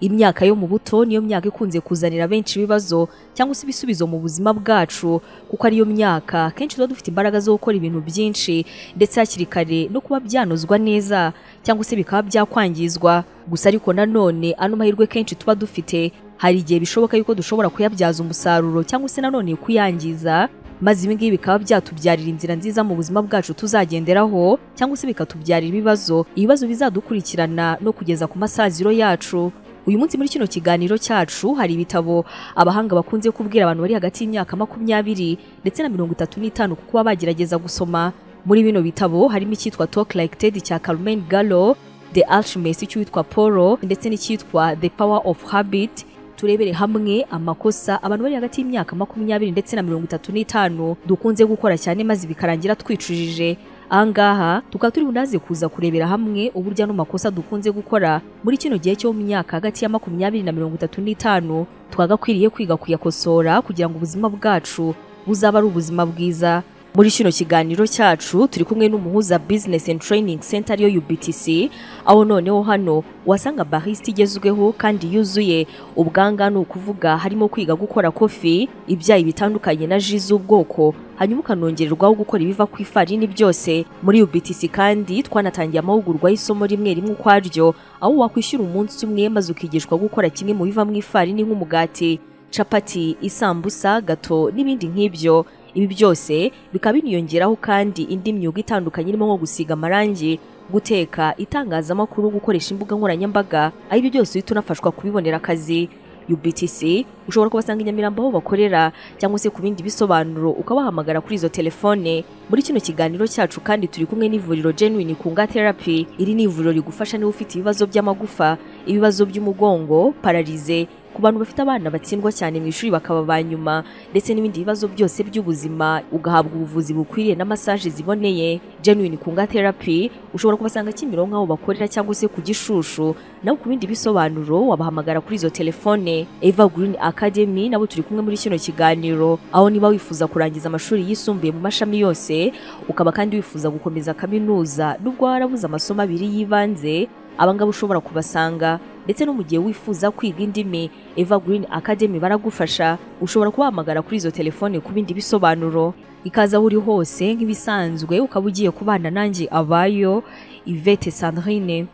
imyaka yo mu buto niyo myaka ikunze kuzanira benshi ibibazo cyangwa se ibisubizo mu buzima bwacu kuko ariyo myaka kenshi tuba dufite imbaraga zo gukora ibintu byinshi ndetse hakiri kare no kuba byanozwa neza cyangwa se bikaba byakwangizwa. Gusa ariko nanone ano mahirwe kenshi tuba dufite hari igihe bishoboka yuko dushobora kuyabyaza umusaruro cyangwa se nanone kuyangiza maze ibi ngibi bikaba byatubyarira inzira nziza mu buzima bwacu tuzagenderaho cyangwa se bikatubyarira ibibazo ibibazo bizadukurikirana no kugeza ku masaziro yacu. Uyu munsi muri kino kiganiro cyacu hari ibitabo abahanga bakunze kubwira abantu bari hagati y'imyaka makumyabiri ndetse na mirongo itatu n'itanu kuko baba bagerageza gusoma. Muri bino bitabo harimo icyitwa Talk Like Ted cya Carmen Gallo The Alchemist cy'uwitwa Poro ndetse n'icyitwa The Power of Habit. Turebere hamwe amakosa abantu bari hagati y'imyaka makumyabiri ndetse na mirongo itatu n'itanu dukunze gukora cyane maze bikarangira twicujije. Ahangaha tukaba turi bunaze kuza kurebera hamwe uburyo ano makosa dukunze gukora. Muri kino gihe cyo mu myaka hagati ya makumyabiri na mirongo itatu n'itanu twagakwiriye kwiga kuyakosora kugira ngo ubuzima bwacu buzaba ari ubuzima bwiza. Muri kino kiganiro cyacu turi kumwe n'umuhuza business and training center ariyo UBTC aho noneho hano wasanga barista igezweho kandi yuzuye. Ubwanga ni ukuvuga harimo kwiga gukora kofi ibyayi bitandukanye na ji z'ubwoko. Hanyuma ukanongererwaho gukora ibiva ku ifarini byose. Muri UBTC kandi twanatangiye amahugurwa y'isomo rimwe rimwe ukwaryo aho wakwishyura umunsi umwe maze ukigishwa gukora kimwe mu biva mu ifarini nk'umugati capati isambusa gato n'ibindi nk'ibyo. Ibi byose bikaba biniyongeraho kandi indi myuga itandukanye irimo nko gusiga amarangi guteka itangazamakuru gukoresha imbuga nkoranyambaga aho ibyo byose uhita unafashwa kubibonera akazi. UBTC ushobora kubasanga i Nyamirambo aho bakorera cyangwa se ku bindi bisobanuro ukabahamagara kuri izo telefone. Muri kino kiganiro cyacu kandi turi kumwe n'ivuriro Genuine Kunga Therapy. Iri ni ivuriro rigufasha niba ufite ibibazo by'amagufa ibibazo by'umugongo pararize ku bantu bafite abana batsindwa cyane mu ishuri bakaba ba nyuma ndetse n'ibindi bibazo byose by'ubuzima ugahabwa ubuvuzi bukwiriye na massage ziboneye. Genuine Kunga Therapy ushobora kubasanga Kimironko aho bakorera cyangwa se ku Gishushu. Naho ku bindi bisobanuro wabahamagara kuri izo telefone Eva Green Academy nabo turi kumwe muri kino kiganiro. Aho niba wifuza kurangiza amashuri yisumbuye mu mashami yose ukaba kandi wifuza gukomeza kaminuza nubwo warabuze amasomo abiri y'ibanze abangaba ushobora kubasanga. Ndetse no mu gihe wifuza kwiga indimi Eva Green Academy baragufasha ushobora kubahamagara kuri izo telefone ku bindi bisobanuro. Ikaza aho uri hose nk'ibisanzwe ukaba ugiye kubana nanjye abayo Yvette Sandrine.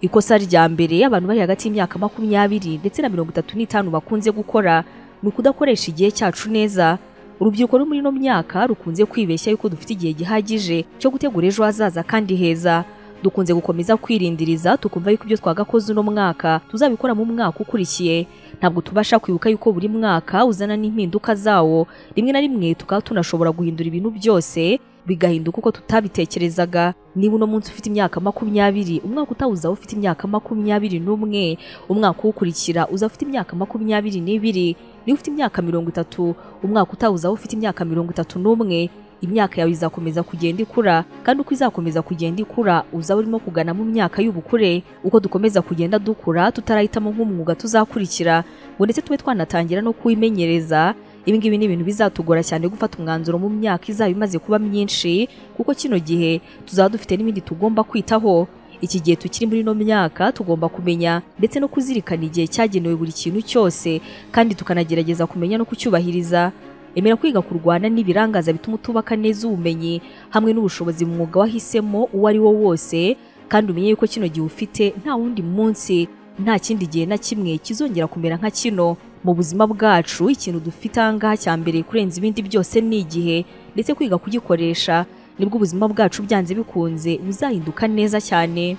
Ikosa rya mbere abantu bari hagati y'imyaka makumyabiri ndetse na mirongo itatu n'itanu bakunze gukora ni ukudakoresha igihe cyacu neza. Urubyiruko ruri muri ino myaka rukunze kwibeshya yuko dufite igihe gihagije cyo gutegura ejo hazaza kandi heza. Dukunze gukomeza kwirindiriza tukumva yuko ibyo twagakoze uno mwaka tuzabikora mu mwaka ukurikiye. Ntabwo tubasha kwibuka yuko buri mwaka uzana n'impinduka zawo. Rimwe na rimwe tukaba tunashobora guhindura ibintu byose bigahinduka uko tutabitekerezaga. Niba uno munsi ufite imyaka makumyabiri umwaka utaha uzaba ufite imyaka makumyabiri n'umwe umwaka uwukurikira uzaba ufite imyaka makumyabiri n'ibiri niba ufite imyaka mirongo itatu umwaka utaha uzaba ufite imyaka mirongo itatu n'umwe imyaka yawe izakomeza kugenda ikura kandi uko izakomeza kugenda ikura uzaba urimo kugana mu myaka y'ubukure uko dukomeza kugenda dukura tutarahitamo nk'umwuga tuzakurikira. Ngo ndetse tube twanatangira no kuwimenyereza ibi ngibi ni ibintu bizatugora cyane gufata umwanzuro mu myaka izaba imaze kuba myinshi kuko kino gihe tuzaba dufite n'ibindi tugomba kwitaho. Iki gihe tukiri muri ino myaka tugomba kumenya ndetse no kuzirikana igihe cyagenewe buri kintu cyose kandi tukanagerageza kumenya no kucyubahiriza. Emera kwiga kurwana n'ibirangaza bituma utubaka neza ubumenyi hamwe n'ubushobozi mu mwuga wahisemo uwo ari wo wose kandi umenye yuko kino gihe ufite nta wundi munsi nta kindi gihe na kimwe kizongera kumera nka kino. Mu buzima bwacu ikintu dufite ahangaha cya mbere kurenza ibindi byose ni igihe ndetse kwiga kugikoresha ni bwo ubuzima bwacu byanze bikunze buzahinduka neza cyane.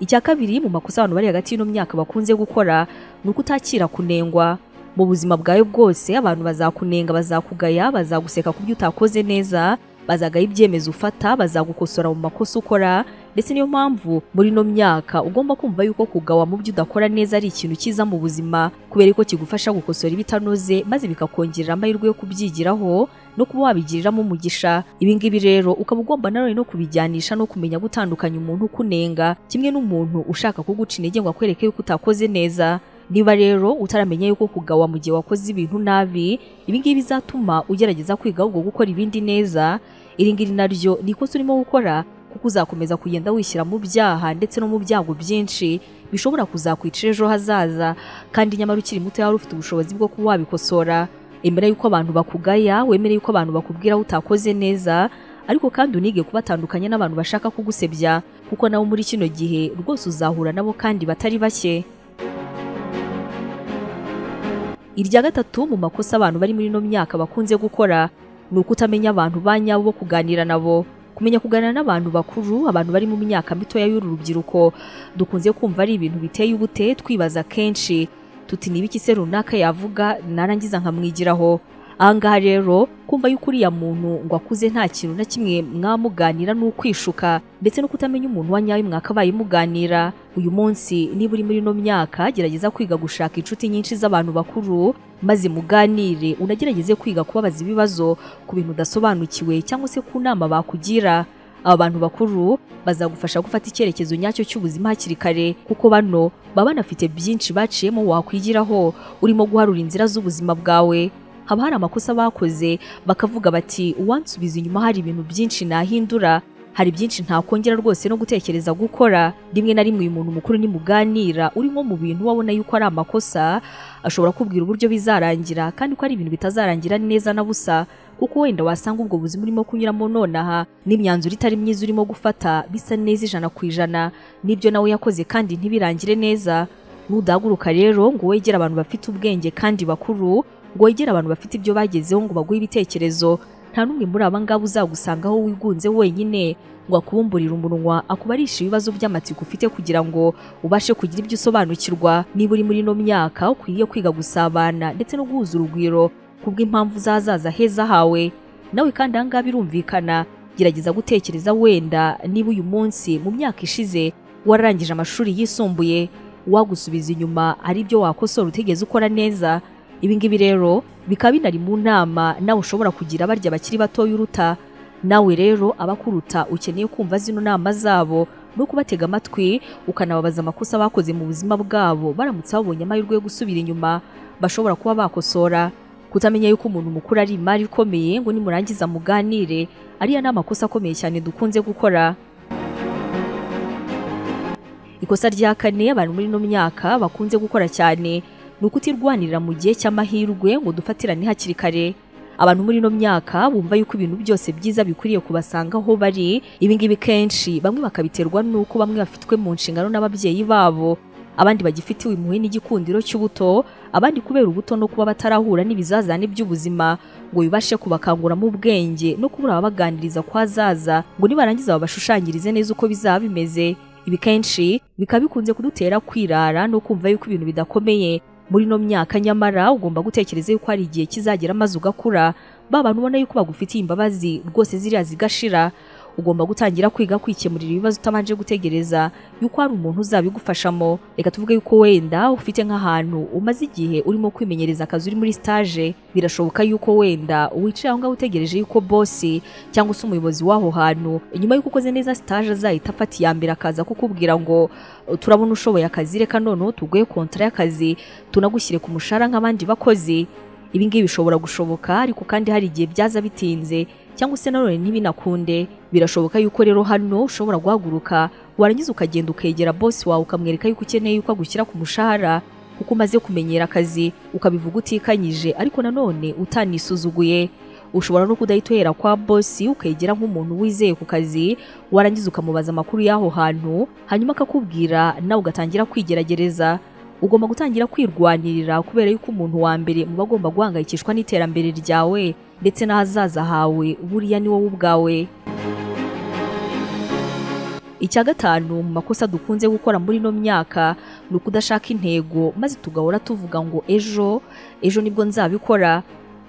Icya kabiri mu makosa abantu bari hagati y'ino myaka bakunze gukora ni uko utakira kunengwa. Mu buzima bwawe bwose abantu bazakunenga bazakugaya bazaguseka ku byo utakoze neza bazagaye ibyemezo ufata bazagukosora mu makosa ukora. Ndetse niyo mpamvu muri ino myaka ugomba kumva yuko kugawa mu byo udakora neza ari ikintu cyiza mu buzima kubera ko kigufasha gukosora ibitanoze maze bikakongerera amahirwe yo kubyigiraho no kuba wabigiriramo umugisha. Ibi ngibi rero ukaba ugomba nanone no kubijyanisha no kumenya gutandukanya umuntu ukunenga. Kimwe n'umuntu ushaka kuguca intege ngo akwereke yuko utakoze neza. Niba rero utaramenya yuko kugawa mu gihe wakoze ibintu nabi ibi ngibi bizatuma ugerageza kwiga ahubwo gukora ibindi neza. Iri ngiri naryo ni ikosa urimo gukora kuko uzakomeza kugenda wishyira mu byaha ndetse no mu byago byinshi bishobora kuzakwicira ejo hazaza. Kandi nyamara ukiri muto wari ufite ubushobozi bwo kuba wabikosora. Emera yuko abantu bakugaya wemere yuko abantu bakubwira utakoze neza ariko kandi unige kubatandukanya n'abantu bashaka kugusebya kuko nabo muri kino gihe rwose uzahura nabo kandi batari bake. Irya gatatu mu makosa abantu bari muri ino myaka bakunze gukora ni uko utamenya abantu ba nyabo bo kuganira nabo. Kumenya kuganira n'abantu bakuru abantu bari mu myaka mitoya y'uru rubyiruko dukunze kumva ari ibintu biteye ubute twibaza kenshi. Tuti niba iki se runaka yavuga? Narangiza nkamwigiraho. Ahangaha rero kumva yuko uriya muntu ngo akuze nta kintu na kimwe mwamuganira ni ukwishuka ndetse no kutamenya umuntu wa nyawe mwakabaye muganira uyu munsi niba uri muri ino myaka gerageza kwiga gushaka inshuti nyinshi z'abantu bakuru maze muganire. Unagerageze kwiga kubabaza ibibazo ku bintu udasobanukiwe cyangwa se ku nama bakugira. Aba bantu bakuru bazagufasha gufata icyerekezo nyacyo cy'ubuzima hakiri kare kuko bano baba banafite byinshi baciyemo wakwigiraho. Urimo guharura inzira z'ubuzima bwawe. Haba hari amakosa bakoze bakavuga bati uwansubiza inyuma hari ibintu byinshi nahindura hari byinshi ntakongera rwose no gutekereza gukora. Rimwe na rimwe uyu muntu mukuru nimuganira uri nko mu bintu wabona yuko ari amakosa ashobora kubwira uburyo bizarangira kandi ko ari ibintu bitazarangira neza na busa. Kuko wenda wasanga ubwo buzima urimo kunyuramo nonaha n'imyanzuro itari myiza urimo gufata bisa neza ijana ku ijana. N'ibyo nawe yakoze kandi ntibirangire neza. Nudahaguruka rero ngo wegere abantu bafite ubwenge kandi bakuru ngo wegere abantu bafite ibyo bagezeho ngo baguhe ibitekerezo. Nta n'umwe muri aba ngaba uzagusanga aho wigunze wenyine ngo akubumburire umunwa akubarishe ibibazo by'amatsiko ufite kugira ngo ubashe kugira ibyo usobanukirwa. Niba uri muri ino myaka ukwiriye kwiga gusabana ndetse no guhuza urugwiro kubw'impamvu zazaza heza hawe nawe kandi aha ngaha birumvikana. Gerageza gutekereza wenda niba uyu munsi mu myaka ishize wararangije amashuri yisumbuye wagusubiza inyuma hari ibyo wakosora utigeze ukora neza. Ibi ngibi rero bikaba binari mu nama nawe ushobora kugira barya bakiri batoya uruta. Nawe rero abakuruta ukeneye kumva zino nama zabo no kubatega amatwi ukanababaza amakosa bakoze mu buzima bwabo. Baramutse babonye amahirwe yo gusubira inyuma bashobora kuba bakosora. Kutamenya yuko umuntu mukuru ari imari ikomeye ngo nimurangiza muganire ariya ni amakosa akomeye cyane dukunze gukora. Ikosa rya kane abantu muri ino myaka bakunze gukora cyane ni ukutirwanirira mu gihe cy'amahirwe ngo dufatirane hakiri kare. Abantu muri ino myaka bumva yuko ibintu byose byiza bikwiriye kubasanga aho bari. Ibingibi kenshi bamwe bakabiterwa n'uko bamwe bafitwe mu nshingano n'ababyeyi babo. Abandi bagifitiwe impuhwe n'igikundiro cy'ubuto abandi kubera ubuto no kuba batarahura n'ibizazane by'ubuzima. Ngo bibashe kubakanguramo ubwenge no kubura ababaganiriza kwa zaza ngo nibarangiza babashushanyirize neza uko bizaba bimeze. Ibi kenshi bikaba bikunze kudutera kwirara no kumva yuko ibintu bidakomeye. Muri ino myaka nyamara ugomba gutekereza yuko hari igihe kizagera maze ugakura. Ba bantu ubona yuko bagufitiye imbabazi rwose ziriya zigashira. Ugomba gutangira kwiga kwikemurira ibibazo utabanje gutegereza yuko hari umuntu uzabigufashamo. Reka tuvuge yuko wenda ufite nk'ahantu umaze igihe urimo kwimenyereza akazi uri muri stage birashoboka yuko wenda wicaye aho ngaho utegereje yuko bosi cyangwa se umuyobozi w'aho hantu nyuma y'uko ukoze neza stage azahita afata iya mbere akaza kukubwira ngo turabona ushoboye akazi reka noneho tuguhe kontara y'akazi tunagushyire ku mushahara nk'abandi bakozi. Ibi ngibi bishobora gushoboka ariko kandi hari igihe byaza bitinze. Cyangwa se nanone ntibinakunde. Birashoboka yuko rero hano ushobora guhaguruka warangiza ukagenda ukegera bosi wawe ukamwereka yuko ukeneye yuko agushyira ku mushahara kuko umaze kumenyera akazi ukabivuga utikanyije ariko nanone utanisuzuguye. Ushobora no kudahita uhera kwa bosi ukegera nk'umuntu wizeye ku kazi warangiza ukamubaza amakuru y'aho hantu hanyuma akakubwira nawe ugatangira kwigeragereza ugomba gutangira kwirwanirira kubera yuko umuntu wa mbere muba agomba guhangayikishwa n'iterambere ryawe. Ndetse n'ahazaza hawe buriya ni wowe ubwawe. Icya gatanu mu makosa dukunze gukora muri ino myaka ni ukudashaka intego maze tugahora tuvuga ngo ejo ejo ni bwo nzabikora.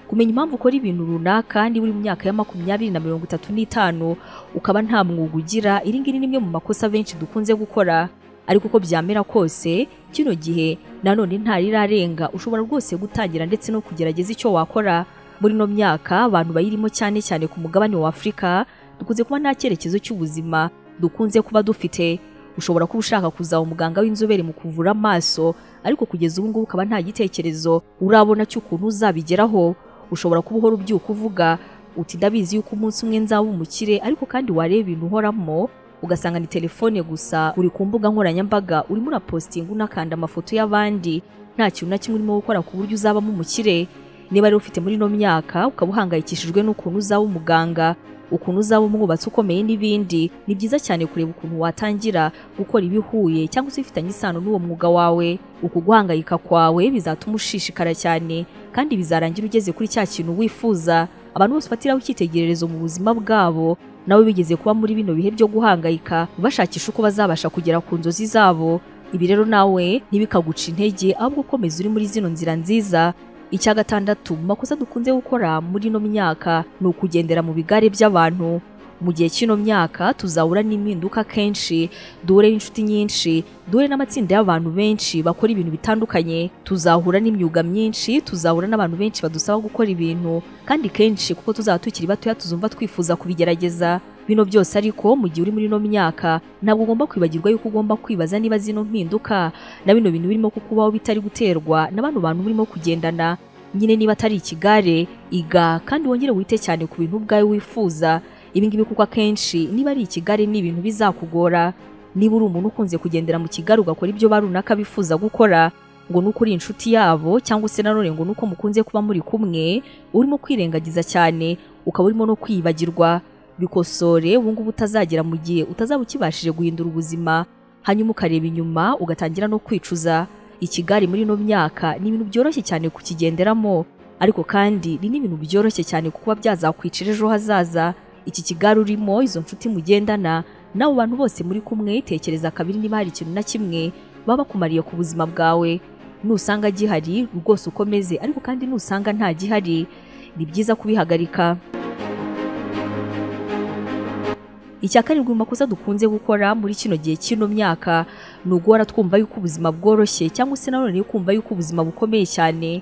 Kumenya impamvu ukora ibintu runaka niba uri mu myaka ya makumyabiri na mirongo itatu n'itanu ukaba nta mwuga ugira. Iri ngiri ni imwe mu makosa benshi dukunze gukora. Ariko uko byamera kose kino gihe nanone ntarirarenga ushobora rwose gutangira ndetse no kugerageza icyo wakora. Muri ino myaka abantu bayirimo cyane cyane ku mugabane wa Afurika dukunze kuba nta cyerekezo cy'ubuzima dukunze kuba dufite. Ushobora kuba ushaka kuzaba umuganga w'inzobere mu kuvura amaso ariko kugeza ubu ngubu ukaba nta gitekerezo urabona cy'ukuntu uzabigeraho. Ushobora kuba uhora ubyuka uvuga uti ndabizi yuko umunsi umwe nzaba umukire ariko kandi wareba ibintu uhoramo ugasanga ni telefone gusa. Uri ku mbuga nkoranyambaga urimo urapositinga unakanda amafoto y'abandi nta kintu na kimwe urimo gukora ku buryo uzabamo umukire. Niba rero ufite muri ino myaka ukaba uhangayikishijwe n'ukuntu uzaba umuganga ukuntu uzaba umwubatsi ukomeye n'ibindi ni byiza cyane kureba ukuntu watangira gukora ibihuye cyangwa se bifitanye isano n'uwo mwuga wawe. Uku guhangayika kwawe bizatuma ushishikara cyane kandi bizarangira ugeze kuri cya kintu wifuza. Abantu bose ufatiraho icyitegererezo mu buzima bwabo nawe bigeze kuba muri bino bihe byo guhangayika bashakisha uko bazabasha kugera ku nzozi zabo. Ibi rero nawe ntibikaguca intege ahubwo ukomeza uri muri zino nzira nziza. Icya gatandatu mu makosa dukunze gukora muri ino myaka ni ukugendera mu bigare by'abantu. Mu gihe cy'ino myaka tuzahura n'impinduka kenshi duhure n'inshuti nyinshi duhure n'amatsinda y'abantu benshi bakora ibintu bitandukanye. Tuzahura n'imyuga myinshi tuzahura n'abantu benshi badusaba gukora ibintu. Kandi kenshi kuko tuzaba tukiri batoya tuzumva twifuza kubigerageza. Bino byose ariko mu gihe uri muri ino myaka ntabwo ugomba kwibagirwa yuko ugomba kwibaza niba zino mpinduka. Na bino bintu birimo kukubaho bitari guterwa na bano bantu murimo kugendana. Nyine niba atari ikigare iga kandi wongere wite cyane ku bintu ubwawe wifuza. Ibi ngibi kuko akenshi niba ari ikigare ni ibintu bizakugora. Niba uri umuntu ukunze kugendera mu kigare ugakora ibyo ba runaka bifuza gukora ngo nuko uri inshuti yabo cyangwa se nanone ngo nuko mukunze kuba muri kumwe urimo kwirengagiza cyane ukaba urimo no kwibagirwa. Bikosore ubu ngubu utazagera mu gihe utazaba ukibashije guhindura ubuzima hanyuma ukareba inyuma ugatangira no kwicuza. Ikigare muri ino myaka ni ibintu byoroshye cyane kukigenderamo ariko kandi ni n'ibintu byoroshye cyane kuba byazakwicira ejo hazaza. Iki kigare urimo izo nshuti mugendana n'abo bantu bose muri kumwe tekereza kabiri niba hari ikintu na kimwe baba bakumariye ku buzima bwawe. Nusanga gihari rwose ukomeze ariko kandi nusanga nta gihari. Ni byiza kubihagarika. Icya karindwi mu makosa dukunze gukora muri kino gihe cy'ino myaka ni uguhora twumva yuko ubuzima bworoshye cyangwa se nanone kumva yuko ubuzima bukomeye cyane.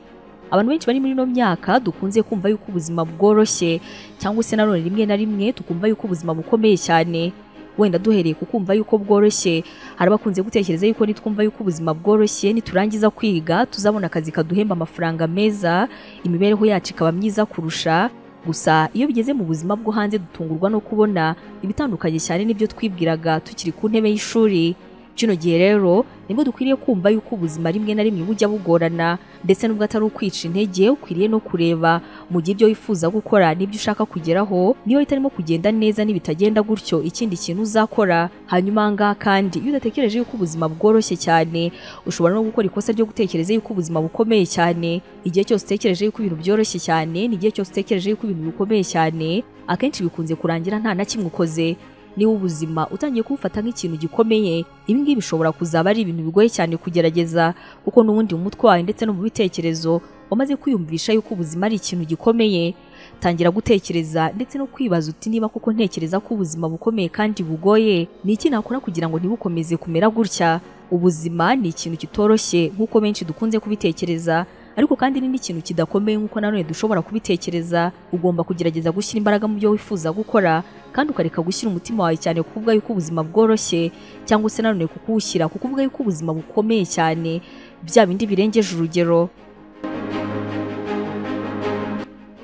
Abantu benshi bari muri ino myaka dukunze kumva yuko ubuzima bworoshye cyangwa se nanone rimwe na rimwe tukumva yuko ubuzima bukomeye cyane. Wenda duhereye ku kumva yuko bworoshye hari abakunze gutekereza yuko nitwumva yuko ubuzima bworoshye niturangiza kwiga tuzabona akazi kaduhemba amafaranga meza imibereho yacu ikaba myiza kurusha gusa iyo bigeze mu buzima bwo hanze dutungurwa no kubona ibitandukanye cyane n'ibyo twibwiraga tukiri ku ntebe y'ishuri. Kino gihe rero ni bwo dukwiriye kumva yuko ubuzima rimwe na rimwe bujya bugorana ndetse nubwo atari ukwica intege ukwiriye no kureba. Mu gihe ibyo wifuza gukora n'ibyo ushaka kugeraho niyo bitarimo kugenda neza n'ibitagenda gutyo ikindi kintu uzakora. Hanyuma aha ngaha kandi iyo udatekereje yuko ubuzima bworoshye cyane ushobora no gukora ikosa ryo gutekereza yuko ubuzima bukomeye cyane. Igihe cyose utekereje yuko ibintu byoroshye cyane n'igihe cyose utekereje yuko ibintu bikomeye cyane akenshi bikunze kurangira nta na kimwe ukoze. Niba ubuzima utangiye kubufata nk'ikintu gikomeye. Ibi ngibi bishobora kuzaba ari ibintu bigoye cyane kugerageza kuko n'ubundi mu mutwe wawe ndetse no mu bitekerezo wamaze kwiyumvisha yuko ubuzima ari ikintu gikomeye. Tangira gutekereza ndetse no kwibaza uti niba koko ntekereza ko ubuzima bukomeye kandi bugoye ni iki nakora kugira ngo ntibukomeze kumera gutya? Ubuzima ni ikintu kitoroshye nk'uko benshi dukunze kubitekereza. Ariko kandi ni n'ikintu kidakomeye nk'uko nanone dushobora kubitekereza ugomba kugerageza gushyira imbaraga mu byo wifuza gukora kandi ukareka gushyira umutima wawe cyane kuvuga yuko ubuzima bworoshye cyangwa se nanone kukuwushyira ku kuvuga yuko ubuzima bukomeye cyane bya bindi birengeje urugero.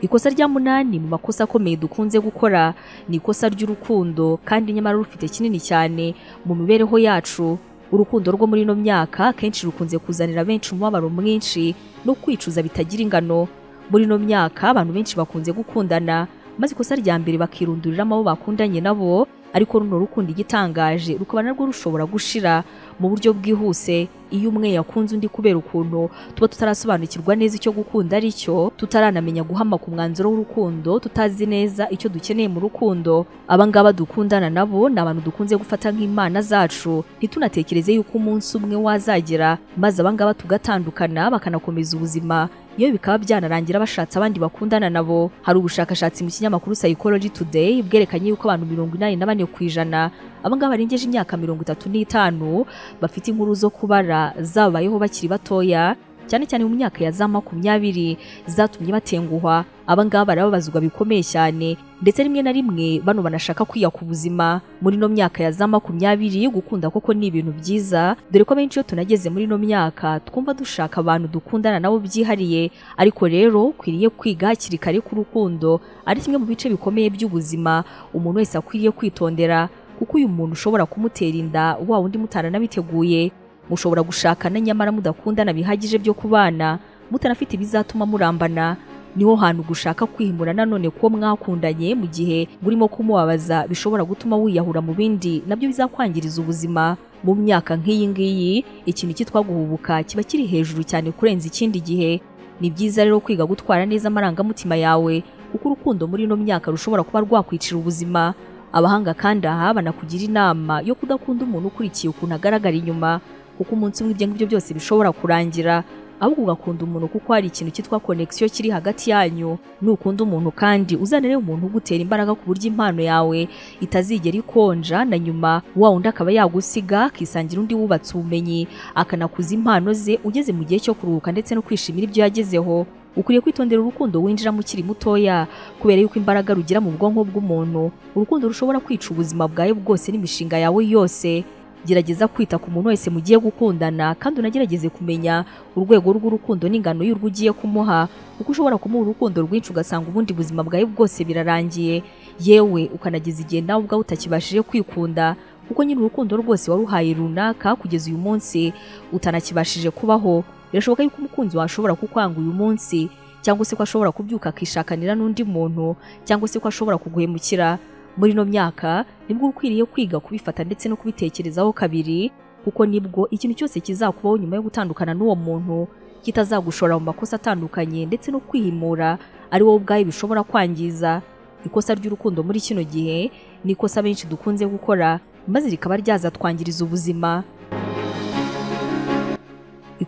Ikosa rya munani mu makosa akomeye dukunze gukora ni ikosa ry'urukundo kandi nyamara rufite kinini cyane mu mibereho yacu urukundo rwo muri ino myaka kenshi rukunze kuzanira benshi umubabaro mwinshi no kwicuza bitagira ingano. Muri ino myaka abantu benshi bakunze gukundana maze ikosa rya mbere bakirunduriramo abo bakundanye nabo ariko runo rukundo igitangaje rukaba narwo rushobora gushira. Mu buryo bwihuse. Iyo umwe yakunze undi kubera ukuntu tuba tutarasobanukirwa neza icyo gukunda ari cyo tutaranamenya guhama ku mwanzuro w'urukundo tutazi neza icyo dukeneye mu rukundo. Abangaba dukundana nabo ni abantu dukunze gufata nk'imana zacu. Ntitunatekereze yuko umunsi umwe wazagera maze abangaba tugatandukana bakanakomeza ubuzima. Iyo bikaba byanarangira bashatse abandi bakundana nabo. Hari ubushakashatsi mu kinyamakuru Psychology Today bwerekanye yuko abantu mirongo inani na bane ku ijana abangaba barengeje imyaka mirongo itatu n'itanu bafite inkuru zo kubara zabayeho bakiri batoya cyane cyane mu myaka ya za makumyabiri zatumye batenguhwa aba ngaba barababazwa bikomeye cyane ndetse rimwe na rimwe bano banashaka kwiya ku buzima. Muri ino myaka ya za makumyabiri gukunda koko ni ibintu byiza dore ko abenshi iyo tunageze muri ino myaka twumva dushaka abantu dukundana nabo byihariye. Ariko rero ukwiriye kwiga hakiri kare ku rukundo ari kimwe mu bice bikomeye by'ubuzima. Umuntu wese akwiriye kwitondera. Kuko uyu muntu ushobora kumutera inda wa wundi mutaranabiteguye mushobora gushakana nyamara mudakundana bihagije byo kubana mutanafite ibizatuma murambana. Niho hantu gushaka kwihimura nanone kuwo mwakundanye mu gihe burimo kumubabaza bishobora gutuma wiyahura mu bindi na byo bizakwangiriza ubuzima. Mu myaka nk'iyi ngiyi ikintu cyitwa guhubuka kiba kiri hejuru cyane kurenza ikindi gihe. Ni byiza rero kwiga gutwara neza amarangamutima yawe kuko urukundo muri ino myaka rushobora kuba rwakwicira ubuzima. Abahanga kandi aha banakugira inama yo kudakunda umuntu ukurikiye ukuntu agaragara inyuma kuko umunsi umwe ibyo ngibyo byose bishobora kurangira. Ahubwo ugakunda umuntu kuko hari ikintu cyitwa konekisiyo kiri hagati yanyu. Nukunda umuntu kandi uzanire umuntu ugutera imbaraga ku buryo impano yawe itazigera ikonja na nyuma wa wundi akaba yagusiga akisangira undi wubatse ubumenyi akanakuza impano ze ugeze mu gihe cyo kuruhuka ndetse no kwishimira ibyo yagezeho. Ukwiriye kwitondera urukundo winjiramo ukiri mutoya kubera yuko imbaraga rugira mu bwonko bw'umuntu. Urukundo rushobora kwica ubuzima bwawe bwose n'imishinga yawe yose. Gerageza kwita ku muntu wese mugiye gukundana kandi unagerageze kumenya urwego rw'urukundo n'ingano y'urwo ugiye kumuha. Kuko ushobora kumuha urukundo rwinshi ugasanga ubundi buzima bwawe bwose birarangiye. Yewe ukanageza igihe nawe ubwawe utakibashije kwikunda kuko nyine urukundo rwose waruhaye runaka kugeza uyu munsi utanakibashije kubaho. Birashoboka yuko umukunzi wawe ashobora kukwanga uyu munsi cyangwa se ko ashobora kubyuka akishakanira n'undi muntu cyangwa se ko ashobora kuguhemukira. Muri ino myaka ni bwo ukwiriye kwiga kubifata ndetse no kubitekerezaho kabiri kuko ni bwo ikintu cyose kizakubaho nyuma yo gutandukana n'uwo muntu kitazagushora mu makosa atandukanye ndetse no kwihimura ari wowe ubwawe bishobora kwangiza. Ikosa ry'urukundo muri kino gihe ni ikosa benshi dukunze gukora maze rikaba ryazatwangiriza ubuzima.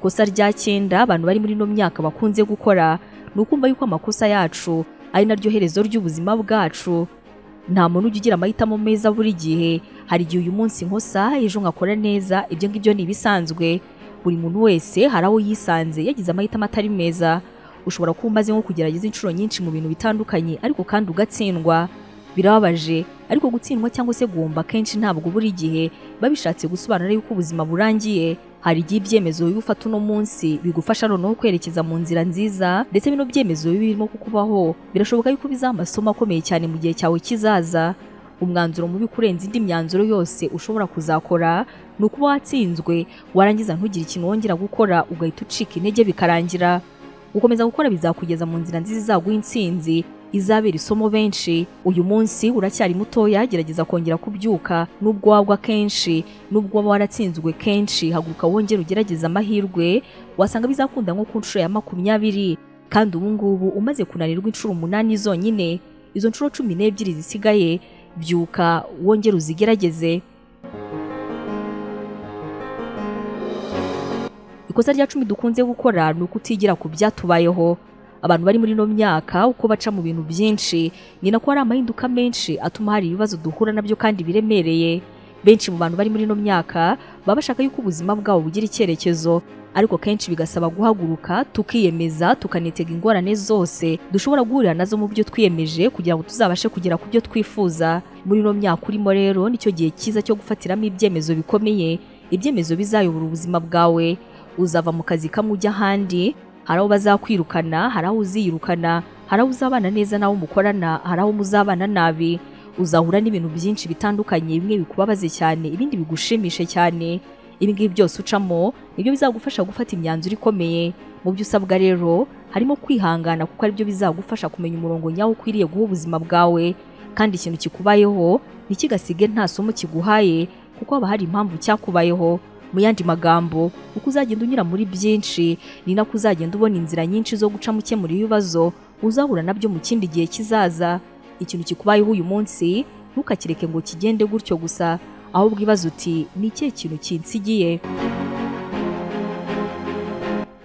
Ikosa rya cyenda abantu bari muri ino myaka bakunze gukora ni ukumva yuko amakosa yacu ari naryo herezo ry'ubuzima bwacu. Nta muntu ujya ugira amahitamo meza buri gihe. Hari igihe uyu munsi nkosa ejo nkakora neza. Ibyo ngibyo ni ibisanzwe. Buri muntu wese hari aho yisanze yagize amahitamo atari meza. Ushobora kuba umaze nko kugerageza inshuro nyinshi mu bintu bitandukanye ariko kandi ugatsindwa. Birababaje. Ariko gutsindwa cyangwa se guhomba kenshi ntabwo buri gihe biba bishatse gusobanura yuko ubuzima burangiye. Hari igihe ibyemezo biba ufata uno munsi bigufasha noneho kwerekeza mu nzira nziza ndetse bino byemezo biba birimo kukubaho. Birashoboka yuko bizaba amasomo akomeye cyane mu gihe cyawe kizaza. Umwanzuro mubi kurenza indi myanzuro yose ushobora kuzakora ni ukuba watsinzwe warangiza ntugire ikintu wongera gukora ugahita ucika intege bikarangira. Gukomeza gukora bizakugeza mu nzira nziza izaguha intsinzi izabera isomo benshi. Uyu munsi uracyari mutoya gerageza kongera kubyuka. Nubwo wagwa kenshi nubwo waba waratsinzwe kenshi haguruka wongere ugerageze amahirwe wasanga bizakunda nko ku nshuro ya makumyabiri. Kandi ubu ngubu umaze kunanirwa inshuro umunani zonyine. Izo nshuro cumi n'ebyiri zisigaye byuka wongere uzigerageze. Ikosa rya cumi dukunze gukora ni ukutigira ku byatubayeho. Abantu bari muri ino myaka uko baca mu bintu byinshi ni nako hari amahinduka menshi atuma hari ibibazo duhura na byo kandi biremereye. Benshi mu bantu bari muri ino myaka baba bashaka yuko ubuzima bwabo bugira icyerekezo ariko kenshi bigasaba guhaguruka tukiyemeza tukanitega ingorane zose dushobora guhurira na zo mu byo twiyemeje kugira ngo tuzabashe kugera ku byo twifuza. Muri ino myaka urimo rero ni cyo gihe cyiza cyo gufatiramo ibyemezo bikomeye ibyemezo bizayobora ubuzima bwawe. Uzava mu kazi kamwe ujya ahandi hari aho bazakwirukana hari aho uziyirukana hari aho uzabana neza n'abo mukorana hari aho muzabana nabi. Uzahura n'ibintu byinshi bitandukanye bimwe bikubabaze cyane ibindi bigushimishe cyane. Ibi ngibi byose ucamo ni byo bizagufasha gufata imyanzuro ikomeye. Mu byo usabwa rero harimo kwihangana kuko ari byo bizagufasha kumenya umurongo nyawo ukwiriye guha ubuzima bwawe. Kandi ikintu kikubayeho ntikigasige nta somo kiguhaye kuko haba hari impamvu cyakubayeho. Mu yandi magambo uko uzagenda unyura muri byinshi ni nako uzagenda ubona inzira nyinshi zo gucamo ukemura ibibazo uzahura na byo mu kindi gihe kizaza. Ikintu kikubayeho uyu munsi ntukakireke ngo kigende gutyo gusa. Ahubwo ibaze uti ni ikihe kintu kinsigiye?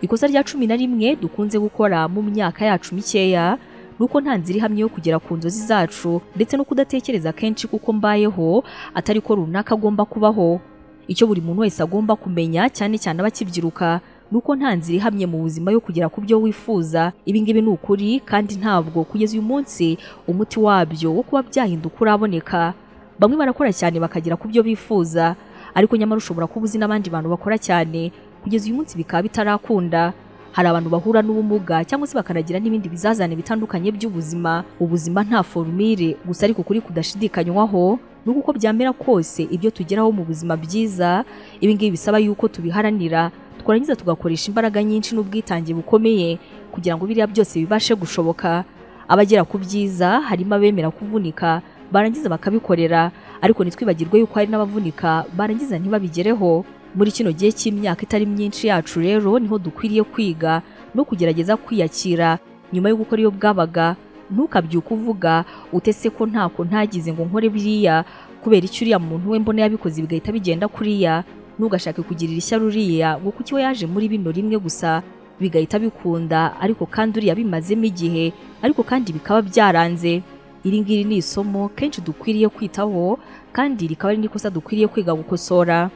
Ikosa rya cumi na rimwe dukunze gukora mu myaka yacu mikeya ni uko nta nzira ihamye yo kugera ku nzozi zacu ndetse no kudatekereza kenshi kuko mbayeho atari ko runaka agomba kubaho. Icyo buri muntu wese agomba kumenya cyane cyane abakibyiruka nuko nta nzira ihamye mu buzima yo kugera ku byo wifuza. Ibi ngibi ni ukuri kandi ntabwo kugeza uyu munsi umuti wabyo wo kuba byahinduka uraboneka. Bamwe barakora cyane bakagera ku byo bifuza ariko nyamara ushobora kuba uzi n'abandi bantu bakora cyane kugeza uyu munsi bikaba bitarakunda. Hari abantu bahura n'ubumuga cyangwa se bakanagira n'ibindi bizazane bitandukanye by'ubuzima. Ubuzima nta formire gusa ariko kuri kudashidikanywaho. Nuko uko byamera kose ibyo tugeraho mu buzima byiza ibi ngibi bisaba yuko tubiharanira twarangiza tugakoresha imbaraga nyinshi n'ubwitange bukomeye kugira ngo biriya byose bibashe gushoboka. Abagera ku byiza harimo abemera kuvunika barangiza bakabikorera ariko ntitwibagirwe yuko hari n'abavunika barangiza ntibabigereho. Muri kino gihe cy'imyaka itari myinshi yacu rero ni ho dukwiriye kwiga no kugerageza kwiyakira nyuma yo gukora iyo bwabaga. Ntukabyuke uvuga utese ko ntako ntagize ngo nkore biriya kubera icyo uriya muntu we mbona yabikoze bigahita bigenda kuriya ntugashake kugirira ishyari uriya ngo kuki we yaje muri bino rimwe gusa bigahita bikunda ariko kandi uriya bimazemo igihe ariko kandi bikaba byaranze. Iri ngiri ni isomo kenshi dukwiriye kwitaho kandi rikaba ari n'ikosa dukwiriye kwiga gukosora.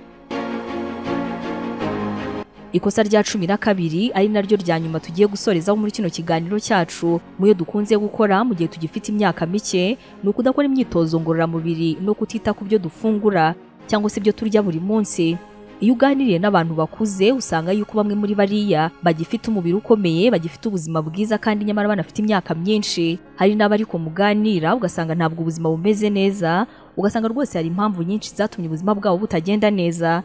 Ikosa rya cumi na kabiri ari naryo rya nyuma tugiye gusorezaho muri kino kiganiro cyacu. Mu yo dukunze gukora mu gihe tugifite imyaka mike ni ukudakora imyitozo ngororamubiri no kutita ku byo dufungura cyangwa se ibyo turya buri munsi. Iyo uganiriye n'abantu bakuze usanga yuko bamwe muri bariya bagifite umubiri ukomeye bagifite ubuzima bwiza kandi nyamara banafite imyaka myinshi. Hari n'abari ko muganira ugasanga ntabwo ubuzima bumeze neza ugasanga rwose hari impamvu nyinshi zatumye ubuzima bwabo butagenda neza.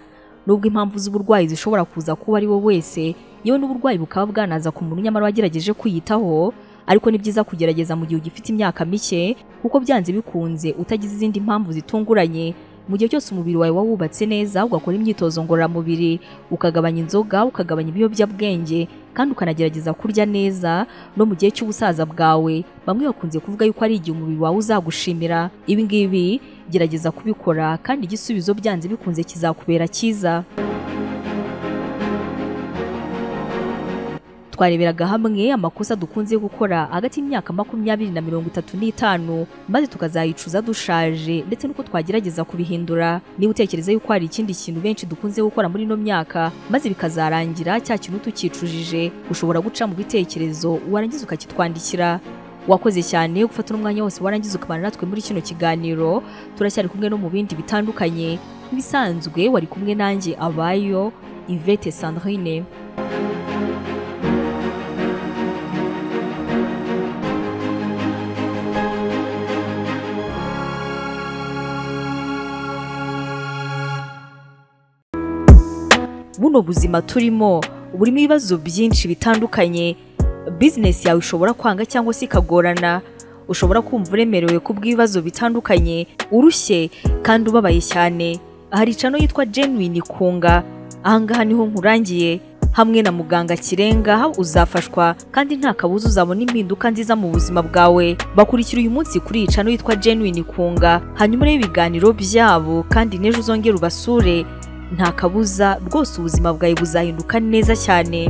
Nubwo impamvu z'uburwayi zishobora kuza kuba ari wo wese yewe n'uburwayi bukaba bwanaza ku muntu nyamara wagerageje kwiyitaho ariko ni byiza kugerageza mu gihe ugifite imyaka mike kuko byanze bikunze utagize izindi mpamvu zitunguranye mu gihe cyose umubiri wawe wawubatse neza ugakora imyitozo ngororamubiri ukagabanya inzoga ukagabanya ibiyobyabwenge kandi ukanagerageza kurya neza no mu gihe cy'ubusaza bwawe bamwe bakunze kuvuga yuko ari igihe umubiri wawe uzagushimira. Ibi ngibi gerageza kubikora kandi igisubizo byanze bikunze kizakubera cyiza. Twareberaga hamwe amakosa dukunze gukora hagati y'imyaka makumyabiri na mirongo itatu n'itanu maze tukazayicuza dushaje ndetse n'uko twagerageza kubihindura. Niba utekereza yuko hari ikindi kintu benshi dukunze gukora muri ino myaka maze bikazarangira cya kintu tukicujije ushobora guca mu bitekerezo warangiza ukakitwandikira. Wakoze cyane gufata n'umwanya wose warangiza ukabana natwe muri kino kiganiro turacyari kumwe no mu bindi bitandukanye. Nk'ibisanzwe wari kumwe nanjye abayo Yvette Sandrine. Buno buzima turimo. Burimo ibibazo byinshi bitandukanye bizinesi yawe ishobora kwanga cyangwa se ikagorana. Ushobora kumva uremerewe ku bw'ibibazo bitandukanye urushye kandi ubabaye cyane. Hari icano yitwa genuine kunga. Ahangaha ni ho nkurangiye. Hamwe na muganga kirenga uzafashwa kandi nta kabuza uzabona impinduka nziza mu buzima bwawe. Bakurikira uyu munsi kuri iyi cano yitwa genuine kunga. Hanyuma urebe ibiganiro byabo kandi n'ejo uzongere ubasure. Nta kabuza rwose ubuzima bwawe buzahinduka neza cyane.